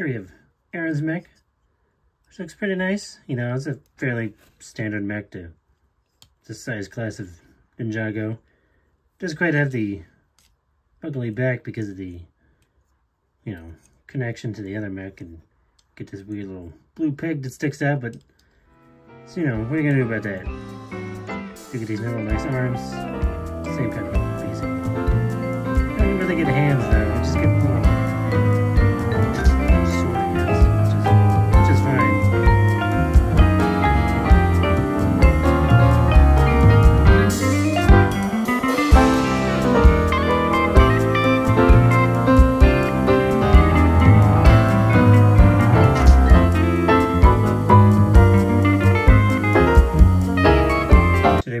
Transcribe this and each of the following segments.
Here we have Aaron's mech, which looks pretty nice. You know, it's a fairly standard mech to the size class of Ninjago. Doesn't quite have the ugly back because of the, you know, connection to the other mech and get this weird little blue peg that sticks out, but, so, you know, what are you gonna do about that? You get these little nice arms, same kind of. I don't really get hands though,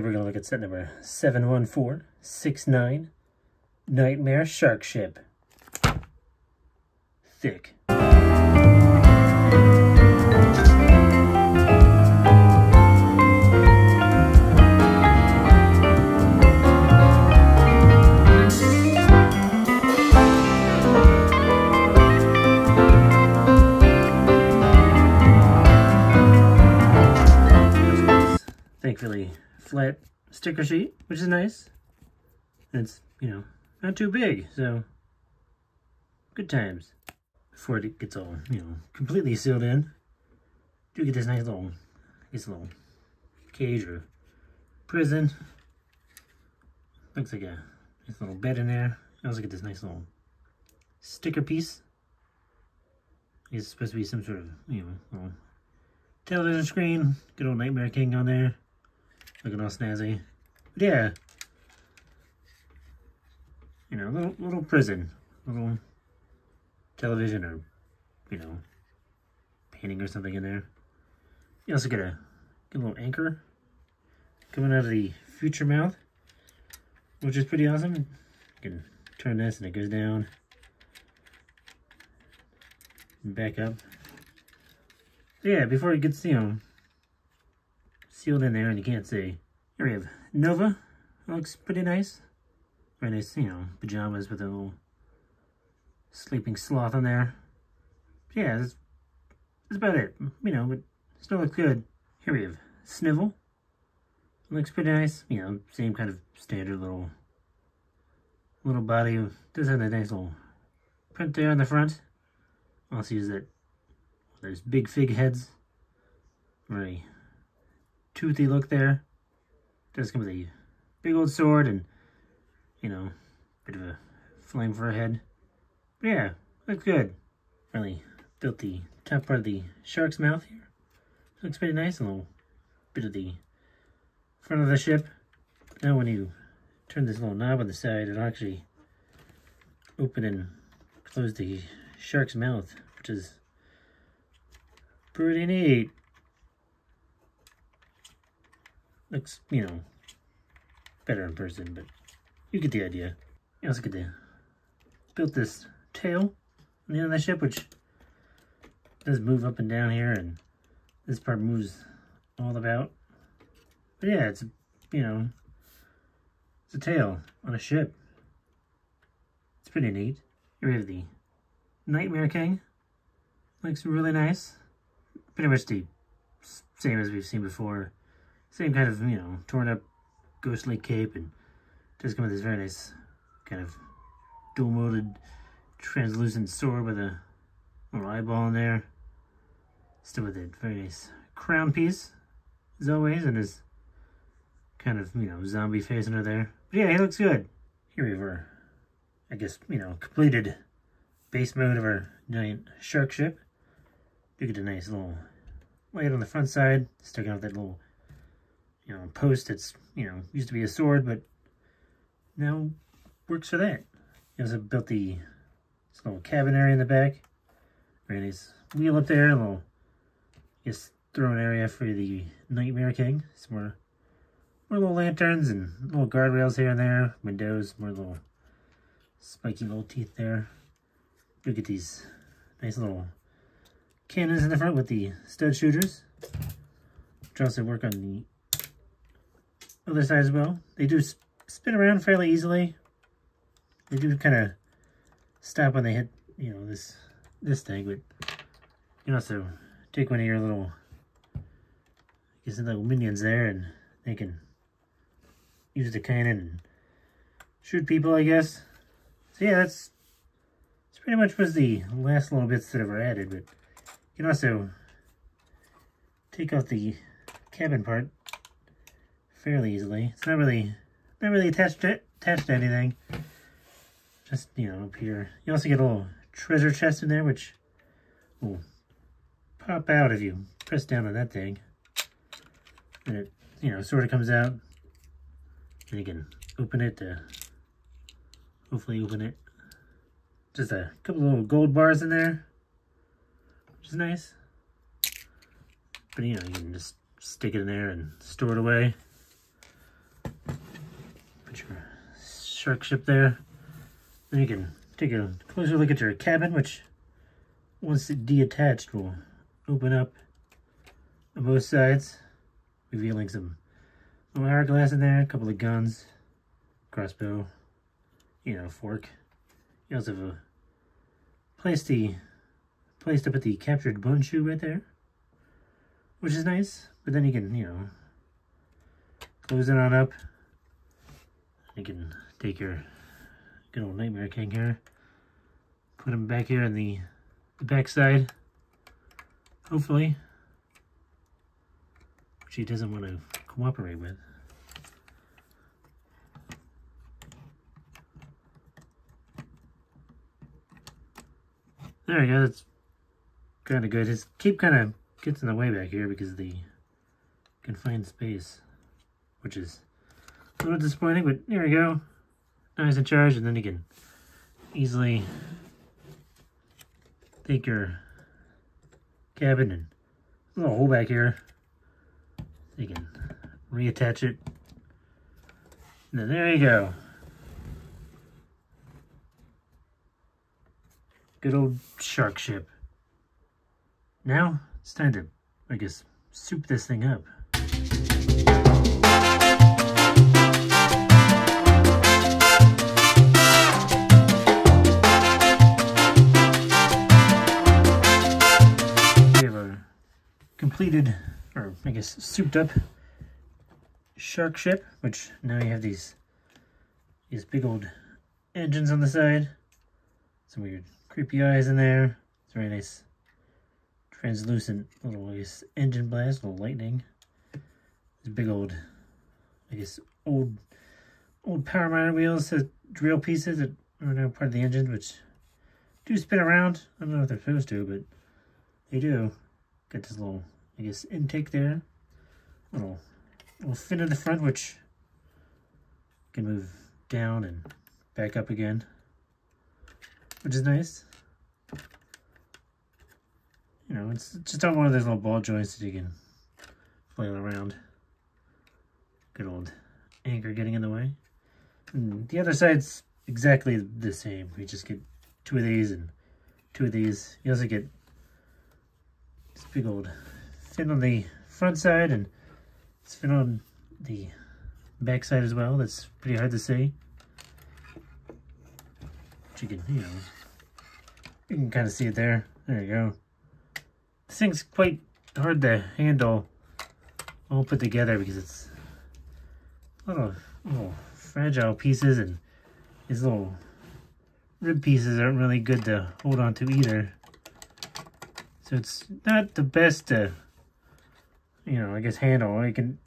We're going to look at set number 71469, Nightmare Shark Ship. Thick. Flat sticker sheet, which is nice. And it's, you know, not too big, so good times. Before it gets all, you know, completely sealed in, do get this nice little, this little cage or prison. Looks like a nice little bed in there. I also get this nice little sticker piece. It's supposed to be some sort of, you know, television screen. Good old Nightmare King on there. Looking all snazzy. But yeah. You know, little little prison. Little television or, you know, painting or something in there. You also get a, little anchor coming out of the future mouth, which is pretty awesome. You can turn this and it goes down. Back up. Yeah, before it gets, you know, sealed in there and you can't see. Here we have Nova. Looks pretty nice. Very nice, you know, pajamas with a little sleeping sloth on there. Yeah, that's, that's about it. You know, but still looks good. Here we have Snivel. Looks pretty nice. You know, same kind of standard little little body. Does have that nice little print there on the front. Also use that there's big fig heads. Very toothy look there. Does come with a big old sword and, you know, bit of a flame for a head. But yeah, looks good. Really built the top part of the shark's mouth here. Looks pretty nice. A little bit of the front of the ship. Now when you turn this little knob on the side, it'll actually open and close the shark's mouth, which is pretty neat. Looks, you know, better in person, but you get the idea. You also get the built this tail on the end of the ship, which does move up and down here, and this part moves all about. But yeah, it's, you know, it's a tail on a ship. It's pretty neat. Here we have the Nightmare King. Looks really nice. Pretty much the same as we've seen before. Same kind of, you know, torn up ghostly cape and does come with this very nice kind of dual molded translucent sword with a little eyeball in there. Still with a very nice crown piece, as always, and his kind of, you know, zombie face under there. But yeah, he looks good. Here we have our, I guess, you know, completed base mode of our giant shark ship. You get a nice little light on the front side, sticking out that little, you know, post that's, you know, used to be a sword, but now works for that. He also built the this little cabin area in the back. Very nice wheel up there, a little, I guess, throne area for the Nightmare King. Some more, more little lanterns and little guardrails here and there. Windows, more little spiky little teeth there. Look at these nice little cannons in the front with the stud shooters, which also work on the other side as well. They do spin around fairly easily. They do kind of stop when they hit, you know, this this thing, but you can also take one of your little, get some little minions there and they can use the cannon and shoot people, I guess. So yeah, that's, that's pretty much was the last little bits that were added, but you can also take off the cabin part fairly easily. It's not really, not really attached to, attached to anything. Just, you know, up here. You also get a little treasure chest in there, which will pop out if you press down on that thing. And it, you know, sort of comes out. And you can open it to hopefully open it. Just a couple little gold bars in there, which is nice. But you know, you can just stick it in there and store it away. Put your shark ship there. Then you can take a closer look at your cabin, which once it detached will open up on both sides, revealing some little hourglass in there, a couple of guns, crossbow, you know, fork. You also have a place to place to put the captured Bunchu right there, which is nice. But then you can, you know, close it on up. You can take your good old Nightmare King here, put him back here on the, the back side, hopefully, which he doesn't want to cooperate with. There we go, that's kind of good. His cape kind of gets in the way back here because of the confined space, which is a little disappointing, but there we go. Now he's in charge, and then you can easily take your cabin and a little hole back here. you can reattach it. And then there you go. Good old shark ship. Now, it's time to, I guess, soup this thing up. Or I guess souped up shark ship, which now you have these these big old engines on the side. Some weird creepy eyes in there. It's very nice translucent little, I guess, engine blast, little lightning. These big old, I guess, old old power miner wheels, has drill pieces that are now part of the engine, which do spin around. I don't know if they're supposed to, but they do. Get this little, I guess, intake there. Little, little fin in the front, which can move down and back up again which is nice. You know, it's just on one of those little ball joints that you can flail around. Good old anchor getting in the way. And the other side's exactly the same. We just get two of these and two of these. You also get this big old fin on the front side and this fin on the back side as well. That's pretty hard to see you can, you know, you can kind of see it there. There you go. This thing's quite hard to handle all put together because it's little, little fragile pieces and these little rib pieces aren't really good to hold on to either. So it's not the best to, you know, I guess handle. You can,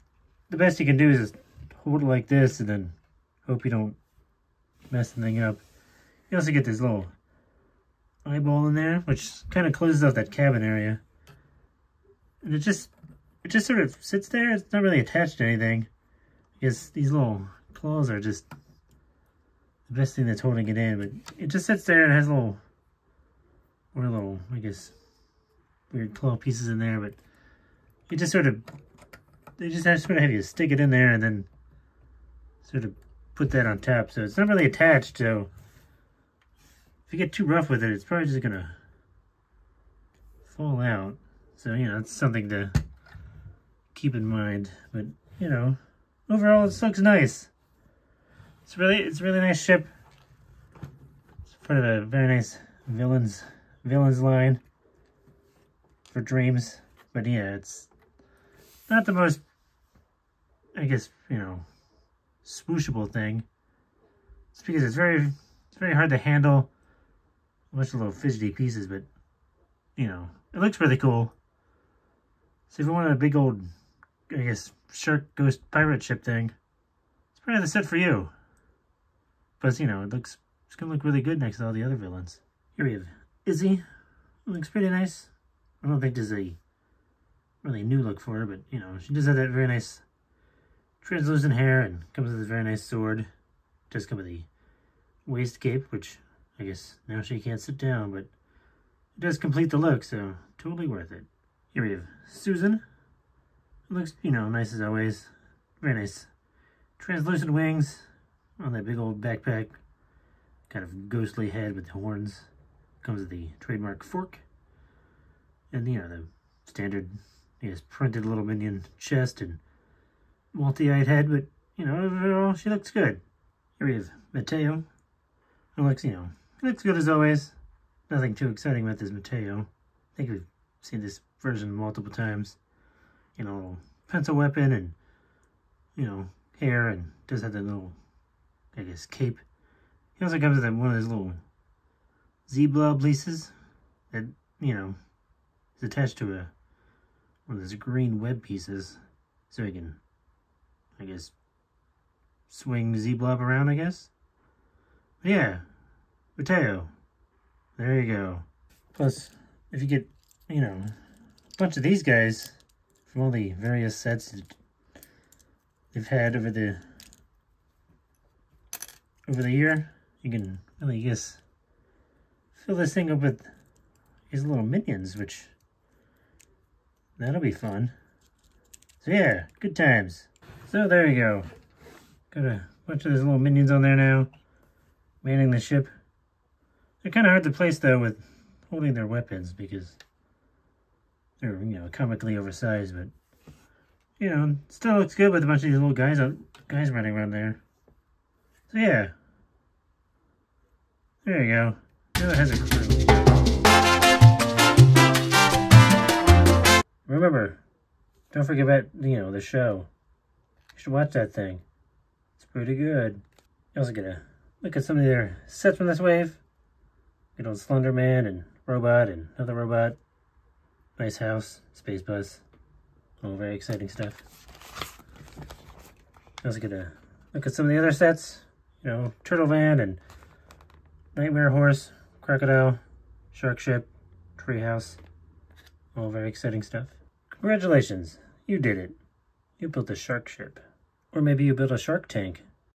the best you can do is just hold it like this and then hope you don't mess the thing up. You also get this little eyeball in there, which kind of closes off that cabin area. And it just, it just sort of sits there. It's not really attached to anything. Because these little claws are just the best thing that's holding it in. But it just sits there and has little, or little, I guess, weird claw pieces in there. But it just sort of, they just have, of have you stick it in there and then sort of put that on top. So it's not really attached, so if you get too rough with it, it's probably just gonna fall out. So, you know, it's something to keep in mind. But, you know, overall, this looks nice. It's really, it's a really nice ship. It's part of a very nice villains, villains line. for DREAMZzz. But yeah, it's not the most, I guess, you know, swooshable thing. It's because it's very, it's very hard to handle. A bunch of little fidgety pieces, but, you know, it looks really cool. So if you want a big old, I guess, shark ghost pirate ship thing, it's probably the set for you. But, you know, it looks, it's going to look really good next to all the other villains. Here we have Izzie. It looks pretty nice. I don't think there's a really new look for her, but, you know, she does have that very nice translucent hair and comes with a very nice sword. Does come with the waist cape, which I guess now she can't sit down, but it does complete the look, so totally worth it. Here we have Susan. Looks, you know, nice as always. Very nice. Translucent wings on that big old backpack. Kind of ghostly head with horns. Comes with the trademark fork. And, you know, the standard, yes, printed little minion chest and multi-eyed head, but, you know, overall, she looks good. Here we have Mateo. Looks, you know, looks good as always. Nothing too exciting about this Mateo. I think we've seen this version multiple times. You know, pencil weapon and, you know, hair and does have that little, I guess, cape. He also comes with one of those little Z-blob leases that, you know, is attached to a one of those green web pieces so he can, I guess, swing Z-blob around, I guess. But yeah, Mateo. There you go. Plus, if you get, you know, a bunch of these guys from all the various sets that they've had over the over the year, you can really just fill this thing up with these little minions, which that'll be fun. So yeah, good times. So there you go. Got a bunch of those little minions on there now, manning the ship. They're kind of hard to place though with holding their weapons because they're, you know, comically oversized, but you know, still looks good with a bunch of these little guys out, guys running around there. So yeah. There you go. Now it has a crew. Remember, don't forget about, you know, the show. You should watch that thing. It's pretty good. You also get to look at some of their sets from this wave. Good old Slender Man and Robot and another robot. Nice house, space bus. All very exciting stuff. I also get to look at some of the other sets. You know, Turtle Van and Nightmare Horse, Crocodile, Shark Ship, Treehouse. All very exciting stuff. Congratulations, you did it. You built a shark ship. Or maybe you built a shark tank.